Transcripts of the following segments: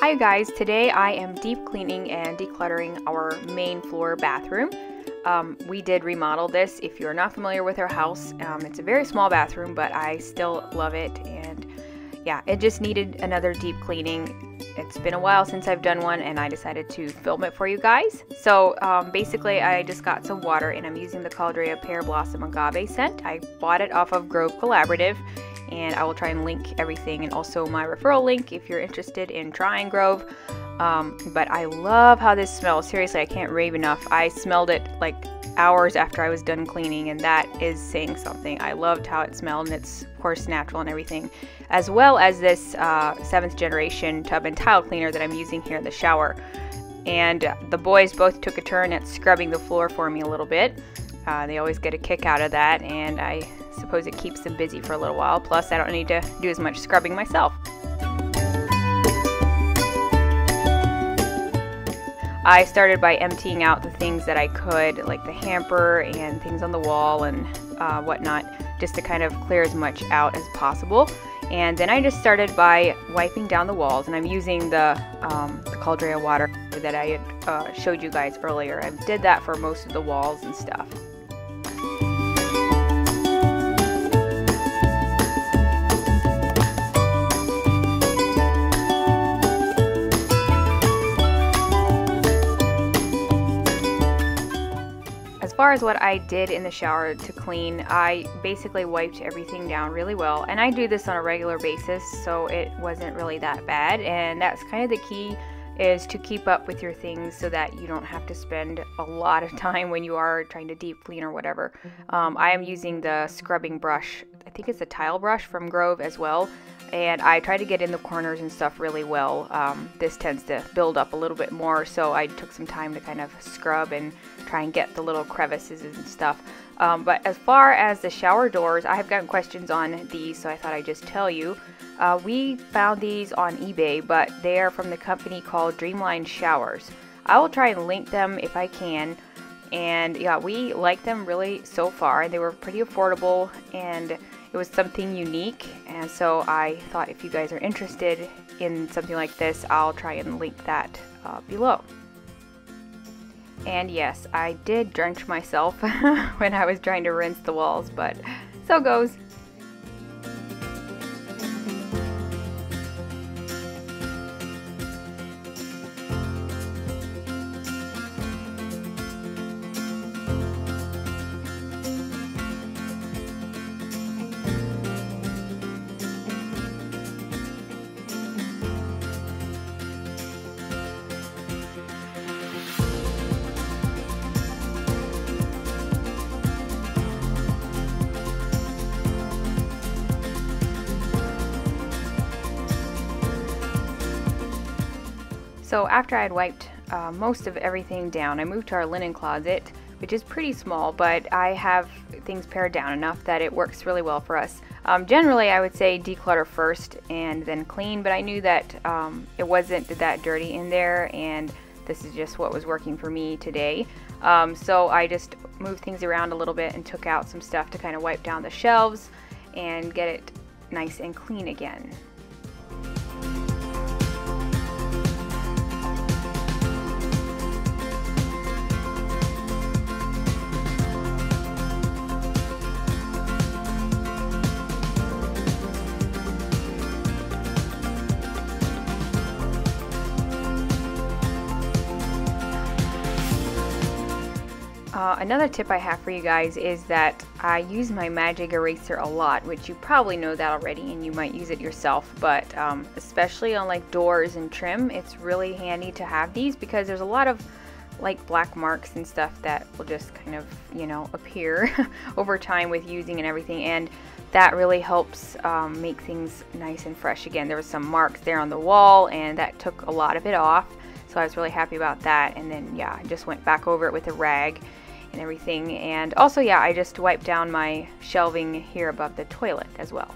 Hi guys, today I am deep cleaning and decluttering our main floor bathroom. Um, we did remodel this. If you're not familiar with our house, um, it's a very small bathroom, but I still love it. And yeah, it just needed another deep cleaning. It's been a while since I've done one, and I decided to film it for you guys. So um, basically, I just got some water, and I'm using the Caldrea Pear Blossom Agave scent. I bought it off of Grove Collaborative and I will try and link everything and also my referral link if you're interested in trying Grove. Um, but I love how this smells. Seriously, I can't rave enough. I smelled it like hours after I was done cleaning, and that is saying something. I loved how it smelled, and it's course natural and everything, as well as this uh, seventh generation tub and tile cleaner that I'm using here in the shower. And the boys both took a turn at scrubbing the floor for me a little bit. Uh, they always get a kick out of that, and I suppose it keeps them busy for a little while. Plus, I don't need to do as much scrubbing myself. I started by emptying out the things that I could, like the hamper and things on the wall and uh, whatnot, just to kind of clear as much out as possible. And then I just started by wiping down the walls, and I'm using the, um, the Caldrea water that I had uh, showed you guys earlier. I did that for most of the walls and stuff. Far as what I did in the shower to clean, I basically wiped everything down really well. And I do this on a regular basis, so it wasn't really that bad. And that's kind of the key is to keep up with your things so that you don't have to spend a lot of time when you are trying to deep clean or whatever. Um, I am using the scrubbing brush. I think it's a tile brush from Grove as well and I try to get in the corners and stuff really well. Um, this tends to build up a little bit more, so I took some time to kind of scrub and try and get the little crevices and stuff. Um, but as far as the shower doors, I have gotten questions on these, so I thought I'd just tell you. Uh, we found these on eBay, but they are from the company called Dreamline Showers. I will try and link them if I can. And yeah, we like them really so far. They were pretty affordable and it was something unique and so I thought if you guys are interested in something like this I'll try and link that uh, below. And yes, I did drench myself when I was trying to rinse the walls, but so goes. So after I had wiped uh, most of everything down, I moved to our linen closet, which is pretty small, but I have things pared down enough that it works really well for us. Um, generally, I would say declutter first and then clean, but I knew that um, it wasn't that dirty in there, and this is just what was working for me today. Um, so I just moved things around a little bit and took out some stuff to kind of wipe down the shelves and get it nice and clean again. Another tip I have for you guys is that I use my magic eraser a lot, which you probably know that already and you might use it yourself, but um, especially on like doors and trim, it's really handy to have these because there's a lot of like black marks and stuff that will just kind of, you know, appear over time with using and everything and that really helps um, make things nice and fresh again. There was some marks there on the wall and that took a lot of it off so I was really happy about that and then yeah I just went back over it with a rag and everything. And also, yeah, I just wiped down my shelving here above the toilet as well.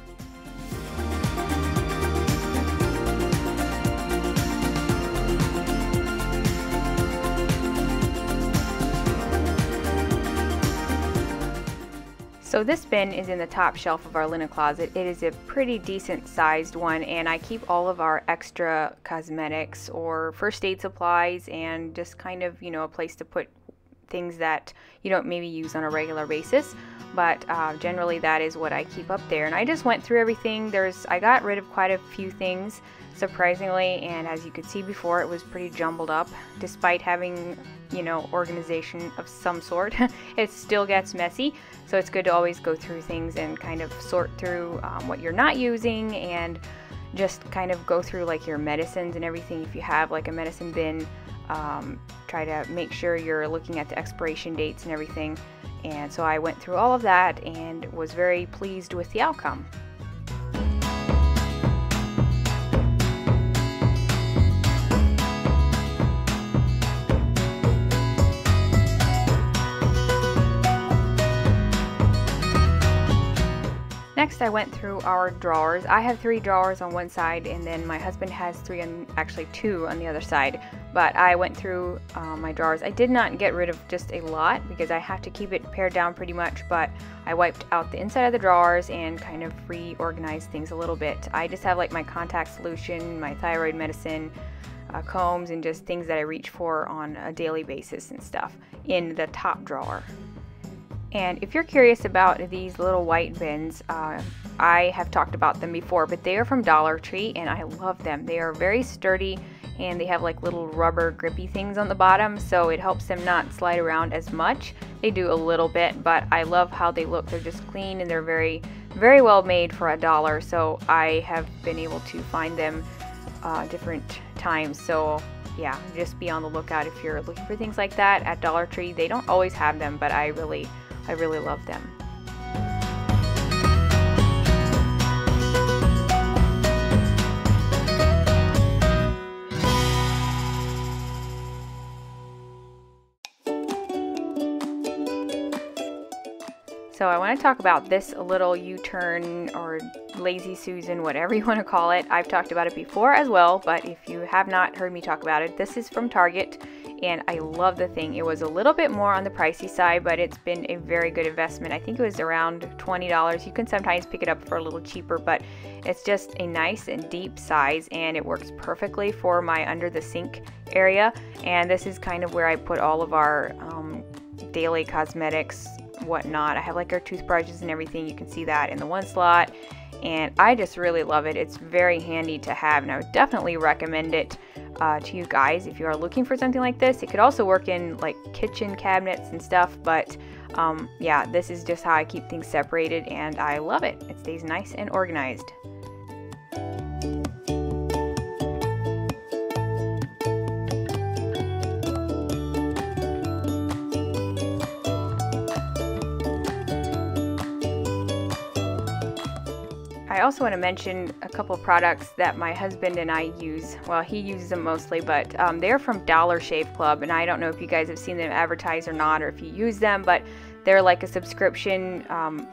So So this bin is in the top shelf of our linen closet. It is a pretty decent sized one and I keep all of our extra cosmetics or first aid supplies and just kind of, you know, a place to put things that you don't maybe use on a regular basis but uh, generally that is what I keep up there. And I just went through everything. There's I got rid of quite a few things surprisingly and as you could see before it was pretty jumbled up. Despite having you know organization of some sort it still gets messy. So it's good to always go through things and kind of sort through um, what you're not using and just kind of go through like your medicines and everything. If you have like a medicine bin um, try to make sure you're looking at the expiration dates and everything and so I went through all of that and was very pleased with the outcome. Next I went through our drawers. I have three drawers on one side and then my husband has three and actually two on the other side. But I went through uh, my drawers. I did not get rid of just a lot because I have to keep it pared down pretty much but I wiped out the inside of the drawers and kind of reorganized things a little bit. I just have like my contact solution, my thyroid medicine, uh, combs and just things that I reach for on a daily basis and stuff in the top drawer. And if you're curious about these little white bins, uh, I have talked about them before, but they are from Dollar Tree and I love them. They are very sturdy and they have like little rubber grippy things on the bottom so it helps them not slide around as much. They do a little bit, but I love how they look. They're just clean and they're very, very well made for a dollar. So I have been able to find them uh, different times. So yeah, just be on the lookout if you're looking for things like that at Dollar Tree. They don't always have them, but I really I really love them. So I want to talk about this little U-turn or lazy Susan, whatever you want to call it. I've talked about it before as well, but if you have not heard me talk about it, this is from Target and I love the thing. It was a little bit more on the pricey side, but it's been a very good investment. I think it was around $20. You can sometimes pick it up for a little cheaper, but it's just a nice and deep size and it works perfectly for my under the sink area. And this is kind of where I put all of our um, daily cosmetics, whatnot. I have like our toothbrushes and everything. You can see that in the one slot. And I just really love it. It's very handy to have, and I would definitely recommend it uh, to you guys if you are looking for something like this. It could also work in like kitchen cabinets and stuff, but um, yeah, this is just how I keep things separated and I love it. It stays nice and organized. I also want to mention a couple products that my husband and I use. Well, he uses them mostly, but um, they're from Dollar Shave Club, and I don't know if you guys have seen them advertised or not, or if you use them, but they're like a subscription um,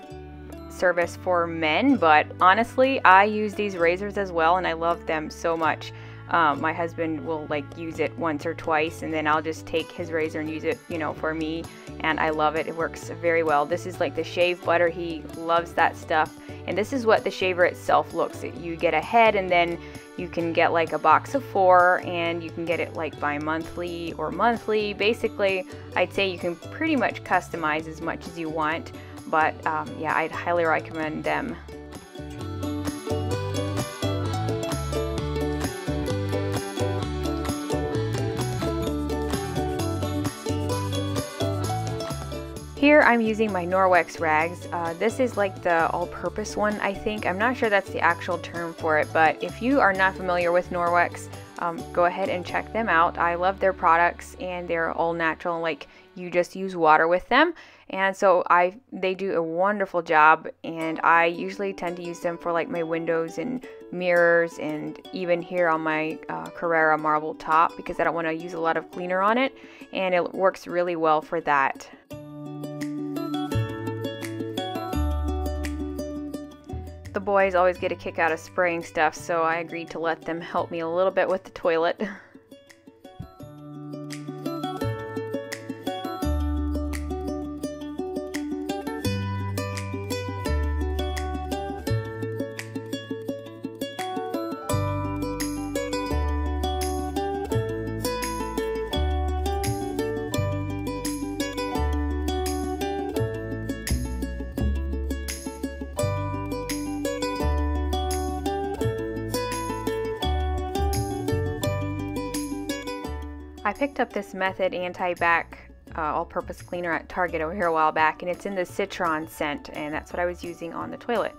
service for men. But honestly, I use these razors as well, and I love them so much. Um, my husband will like use it once or twice and then I'll just take his razor and use it you know for me and I love it. It works very well. This is like the shave butter. He loves that stuff and this is what the shaver itself looks. You get a head and then you can get like a box of four and you can get it like bi-monthly or monthly. Basically I'd say you can pretty much customize as much as you want but um, yeah I'd highly recommend them Here I'm using my Norwex rags. Uh, this is like the all-purpose one, I think. I'm not sure that's the actual term for it, but if you are not familiar with Norwex, um, go ahead and check them out. I love their products and they're all natural, like you just use water with them. And so I, they do a wonderful job and I usually tend to use them for like my windows and mirrors and even here on my uh, Carrara marble top because I don't want to use a lot of cleaner on it and it works really well for that. Boys always get a kick out of spraying stuff, so I agreed to let them help me a little bit with the toilet. I picked up this Method Antibac uh, all-purpose cleaner at Target over here a while back and it's in the citron scent and that's what I was using on the toilet.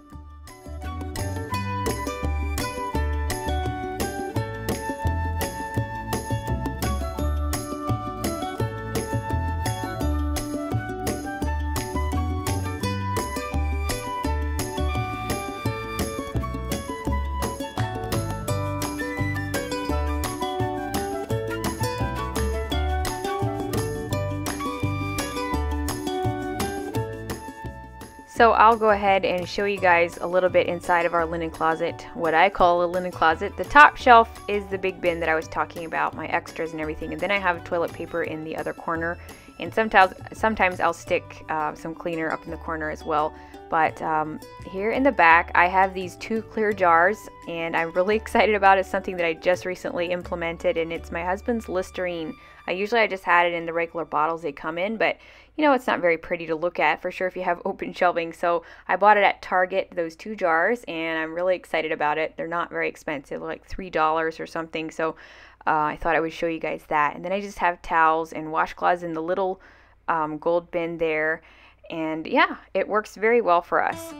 So I'll go ahead and show you guys a little bit inside of our linen closet, what I call a linen closet. The top shelf is the big bin that I was talking about, my extras and everything, and then I have toilet paper in the other corner. And sometimes, sometimes I'll stick uh, some cleaner up in the corner as well. But um, here in the back, I have these two clear jars, and I'm really excited about it. It's something that I just recently implemented, and it's my husband's Listerine. I usually I just had it in the regular bottles they come in, but you know, it's not very pretty to look at for sure if you have open shelving. So I bought it at Target, those two jars, and I'm really excited about it. They're not very expensive, like $3 or something. So uh, I thought I would show you guys that. And then I just have towels and washcloths in the little um, gold bin there. And yeah, it works very well for us.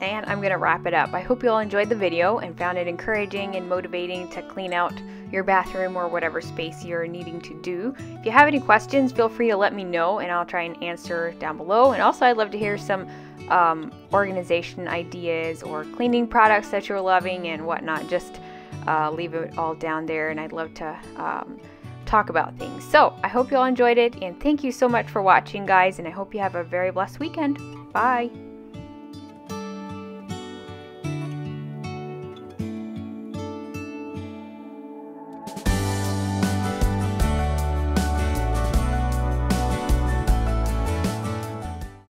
And I'm going to wrap it up. I hope you all enjoyed the video and found it encouraging and motivating to clean out your bathroom or whatever space you're needing to do. If you have any questions, feel free to let me know and I'll try and answer down below. And also, I'd love to hear some um, organization ideas or cleaning products that you're loving and whatnot. Just uh, leave it all down there, and I'd love to. Um, talk about things. So, I hope you all enjoyed it, and thank you so much for watching, guys, and I hope you have a very blessed weekend. Bye!